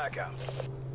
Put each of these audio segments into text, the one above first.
blackout.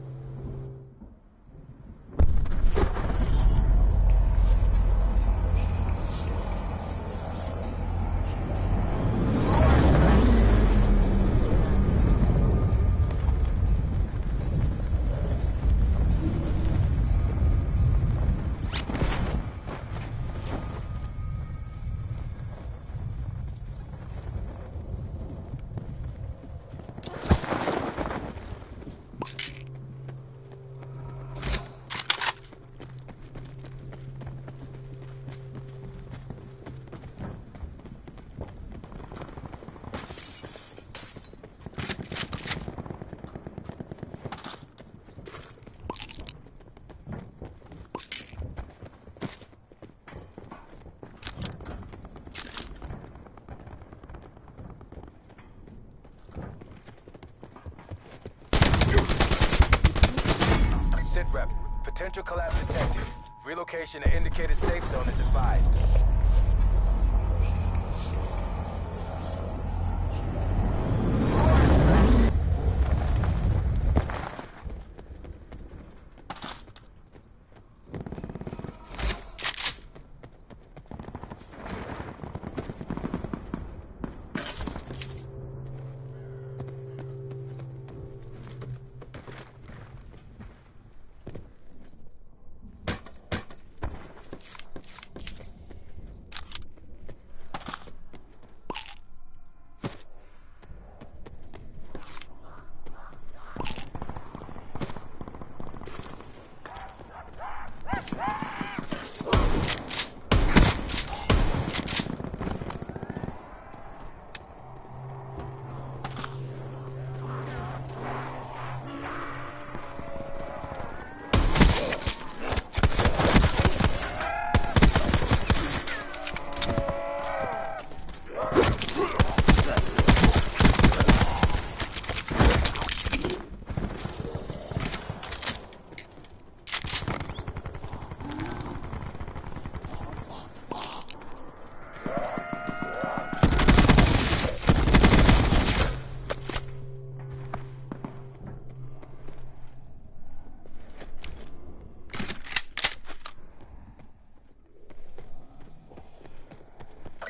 Potential collapse detected. Relocation to indicated safe zone is advised.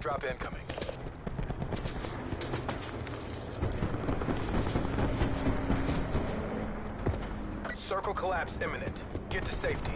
Drop incoming. Circle collapse imminent. Get to safety.